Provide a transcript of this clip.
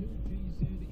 2GZE.